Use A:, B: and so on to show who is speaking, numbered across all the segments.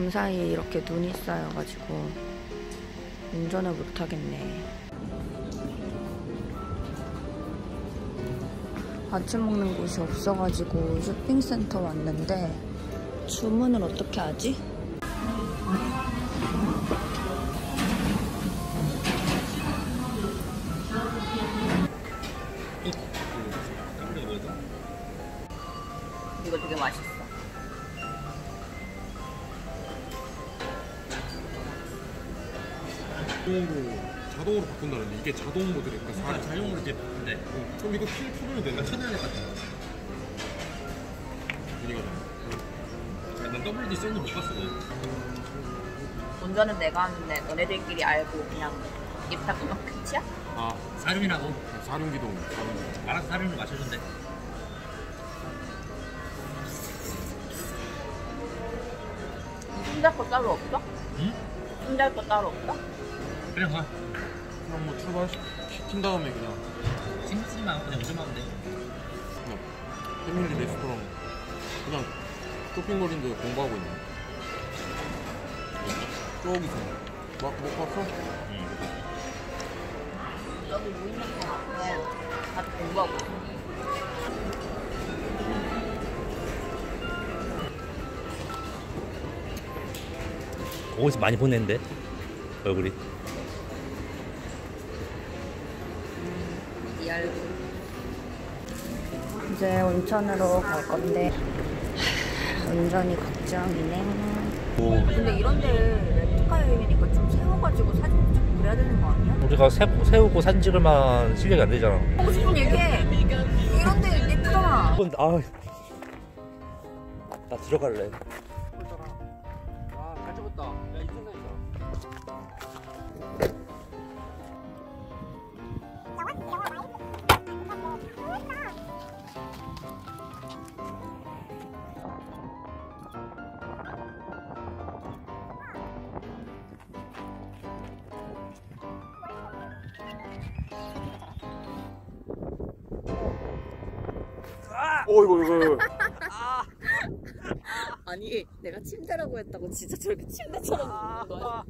A: 밤 사이 이렇게 눈이 쌓여가지고 운전을 못하겠네. 아침 먹는 곳이 없어가지고 쇼핑센터 왔는데 주문을 어떻게 하지?
B: 자동으로 자동으로 바꾼다는데 이게 자동 모드니까 사
C: 아, 자동으로 이제 근데
B: 어, 그럼 이거 킬 풀면 되나?
C: 천연에 같은
B: 분위기가
C: 거. 난 WD 샌드 못 봤어.
A: 운전은 내가 하는데 너네들끼리 알고 그냥 입 닫으면 끝이야?
B: 아
C: 사륜이라고
B: 사륜기동 사륜기동
C: 알아서 사륜을 맞춰준대.
A: 손잡 거 따로 없어?
C: 응?
A: 손잡 거 따로 없어?
C: 그냥 가.
B: 그럼 뭐 출발 시킨 다음에 그냥
C: 쓰지 마. 그냥 운전하면 돼.
B: 그냥 패밀리 레스토랑 그냥 쇼핑몰인데 공부하고 있네 저기서 막못 봤어?
C: 응.
A: 여기 뭐 있는 거 같아. 다들 공부하고.
C: 거기서 많이 보냈는데 얼굴이.
A: 이. 이제 온천으로 갈 건데 하, 운전이 걱정이네.
C: 오.
A: 근데 이런데 렌트카 여행이니까 좀 세워가지고 사진 좀 그려야 되는 거 아니야?
C: 우리가 세, 세우고 사진 찍을 만한 실력이 안 되잖아.
A: 하고 싶은 얘기해. 이런데 예쁘잖아.
C: 아, 나 들어갈래.
B: 아잘 찍었다 야이 생각이다 어 이거 이거 이거.
A: 아니 내가 침대라고 했다고 진짜 저렇게 침대처럼 눕는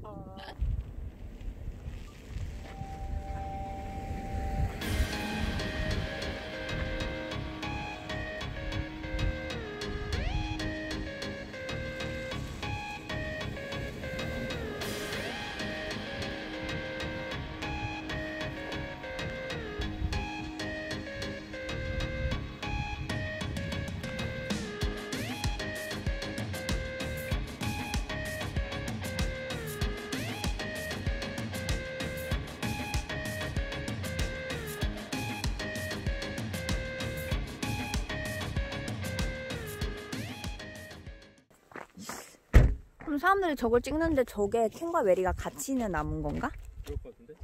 A: 그럼 사람들이 저걸 찍는데 저게 캔과 메리가 같이 있는 나무인 건가?
C: 그럴 것 같은데?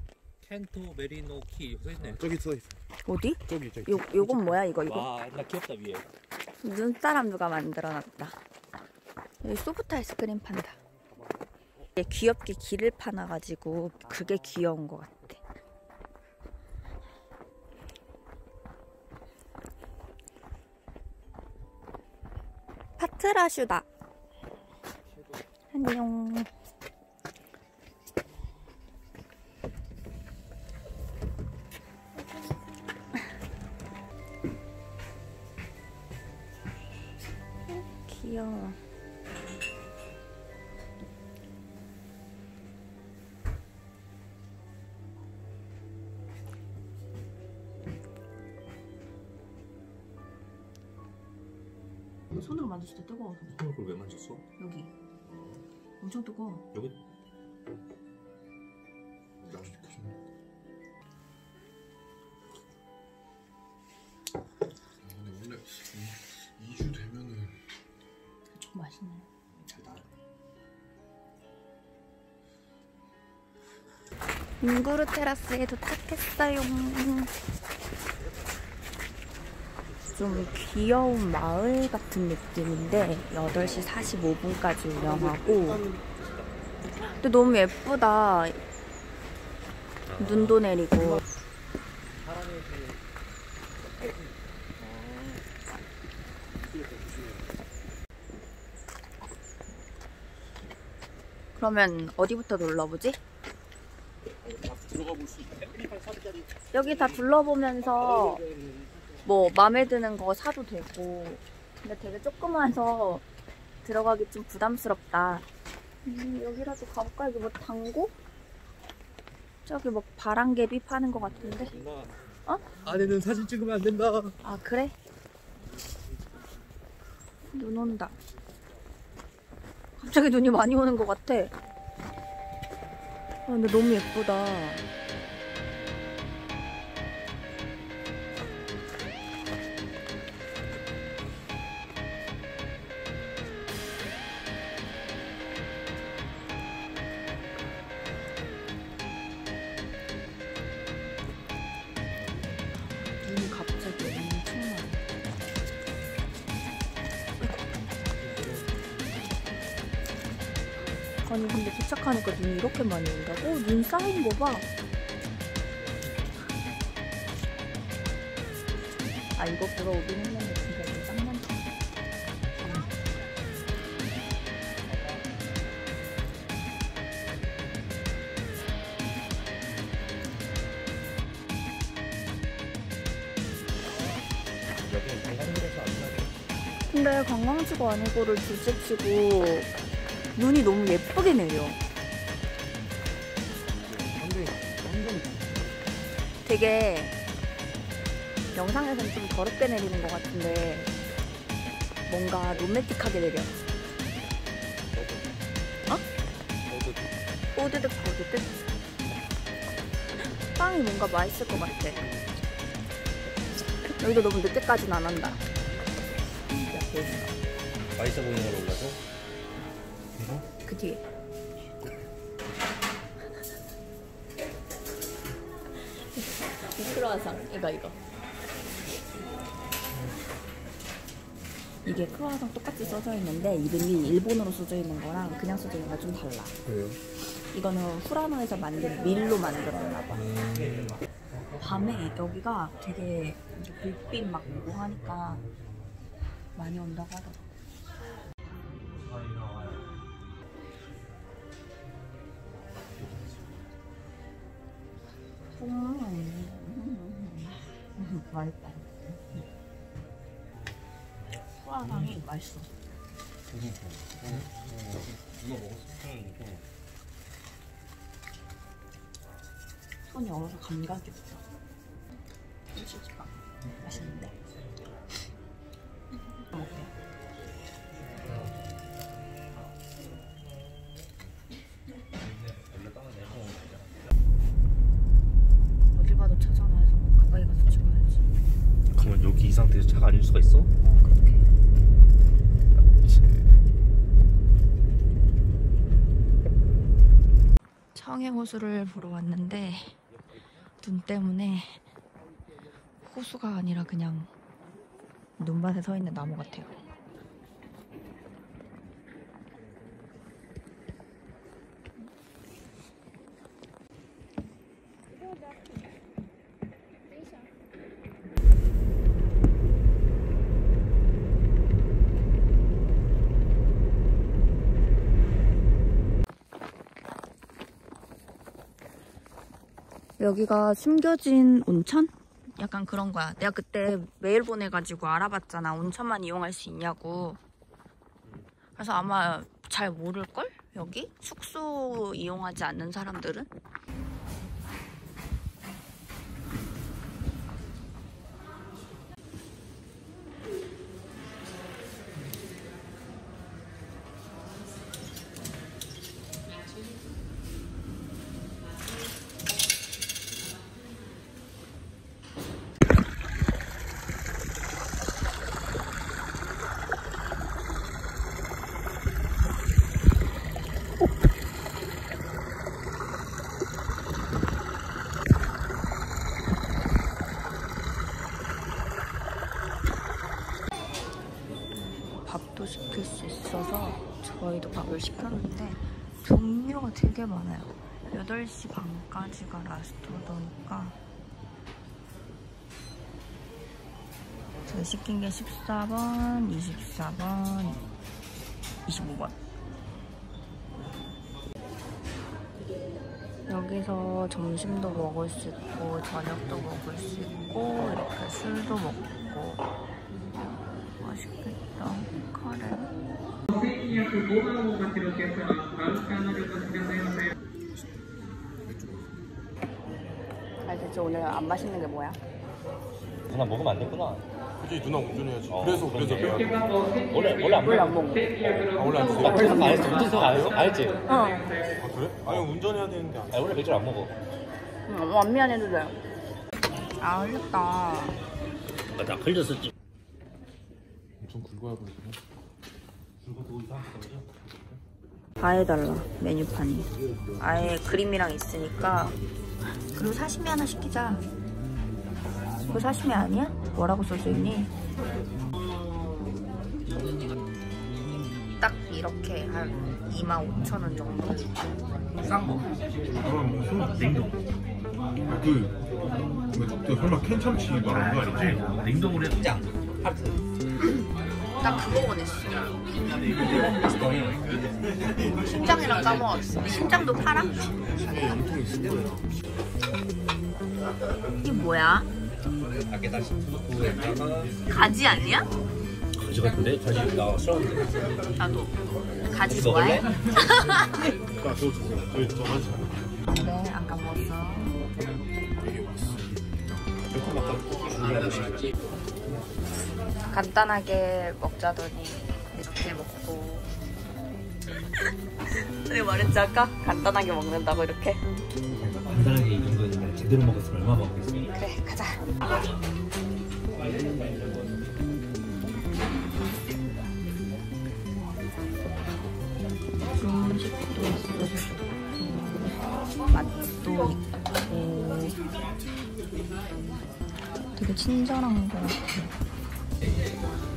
C: 켄토 메리노 키 써있네.
B: 저기 써있어
A: 어디?
B: 저기 저기
A: 요, 요건 뭐야 이거 이거?
C: 와, 나 귀엽다 위에.
A: 눈사람 누가 만들어놨다. 여기 소프트 아이스크림 판다. 얘 귀엽게 길을 파놔가지고 그게 귀여운 것 같아. 파트라슈다. 안녕. 귀여워. 손으로 만졌을 때 뜨거워서
C: 그걸 왜 만졌어?
A: 여기 엄청 뜨거워.
C: 여기
B: 근데 원래 2주 되면은
A: 조금 맛있네. 웅구르 테라스에 도착했어요. 좀 귀여운 마을 같은 느낌인데 8시 45분까지 운영하고 근데 너무 예쁘다. 눈도 내리고 그러면 어디부터
B: 있다.
A: 여기 다 둘러보면서 뭐 마음에 드는 거 사도 되고 근데 되게 조그마해서 들어가기 좀 부담스럽다 음, 여기라도 가볼까? 여기 뭐 당고? 저기 뭐 바람개비 파는 거 같은데 어?
C: 안에는 사진 찍으면 안 된다.
A: 아 그래? 눈 온다 갑자기 눈이 많이 오는 것 같아 아, 근데 너무 예쁘다 아니 근데 도착하니까 눈이 이렇게 많이 온다고? 눈 쌓인 거 봐. 아 이거 보러 오긴 했는데 진짜 눈 짱 많다.
C: 여기는 관광지라서 안 나게.
A: 근데 관광지가 아니고를 둘째치고 눈이 너무 예쁘게 내려. 되게 영상에서는 좀 더럽게 내리는 것 같은데 뭔가 로맨틱하게 내려. 어? 오드득 오드득. 빵이 뭔가 맛있을 것 같아. 여기도 너무 늦게까지는 안 한다.
C: 맛있어 보이는 걸 올라서.
A: 그 뒤에. 크로아상 이거 이거. 이게 크로아상 똑같이 써져 있는데 이름이 일본어로 써져 있는 거랑 그냥 써져 있는 거랑 좀 달라.
C: 그래요?
A: 이거는 후라노에서 만든 밀로 만들었나 봐. 밤에 여기가 되게 이제 불빛 막 오고 하니까 많이 온다고 하더라고. 맛있다. 후라상이 맛있어.
B: 누가 먹었어?
A: 손이 얼어서 감각이 없어. 치즈가 맛있는데.
C: 있어?
A: 청해 호수를 보러 왔는데 눈 때문에 호수가 아니라 그냥 눈밭에 서 있는 나무 같아요. 여기가 숨겨진 온천? 약간 그런 거야. 내가 그때 메일 보내가지고 알아봤잖아. 온천만 이용할 수 있냐고. 그래서 아마 잘 모를걸? 여기? 숙소 이용하지 않는 사람들은? 밥도 시킬 수 있어서 저희도 밥을 시켰는데 종류가 되게 많아요. 8시 반까지가 last order니까 저희 시킨 게 14번, 24번, 25번. 여기서 점심도 먹을 수 있고 저녁도 먹을 수 있고 이렇게 술도 먹고. 맛있겠다. 카레
D: 약속 5만 원만 기록했으나 다음 시간으로도 진행되었네요.
A: 아 대체 오늘 안 맛있는 게 뭐야?
C: 누나 먹으면 안 됐구나.
B: 굳이 누나 운전해야지.
C: 어,
B: 그래서 그래서 왜?
C: 원래 원래 안 아,
A: 원래 안 먹어. 어.
B: 아, 원래 안
C: 나
B: 드세요?
C: 그래서 안 했어. 운전석 안 했어? 알지? 응.
A: 어.
B: 아 그래? 아니 운전해야 되는데 안
C: 아, 원래 맥주를 안 먹어.
A: 응, 완미안 해도 돼아 흘렸다.
C: 나 걸렸었지.
B: 엄청 굵어야 보이네.
A: 다 해달라 메뉴판이 아예 그림이랑 있으니까 그리고 사시미 하나 시키자 그거 사시미 아니야? 뭐라고 써져 있니? 딱 이렇게 한 25,000원 정도?
C: 싼 거.
B: 그럼 무슨
C: 냉동.
B: 그, 그, 그 설마 캔 참치 말하는 거 아니지?
C: 냉동으로 해서 짱. 하트.
A: 딱 그거 원했어 심장이랑 까먹었어 심장도 팔아? 이게 뭐야? 가지 아니야?
C: 가지 같은데? 가지 나 싫어하는데.
A: 나도 가지 좋아해?
C: 원래?
B: 아 저거 주세요. 왜 저거 하지 않아?
A: 네, 아까 먹었어. 간단하게 먹자더니 이렇게 먹고. 내가 말했지 아까? 간단하게 먹는다고 이렇게?
C: 간단하게 이 정도면 제대로 먹었으면 얼마 먹겠어?
A: 그래, 가자. 음식도 맛도 있고, 되게 친절한 것 같아. Hey, hey.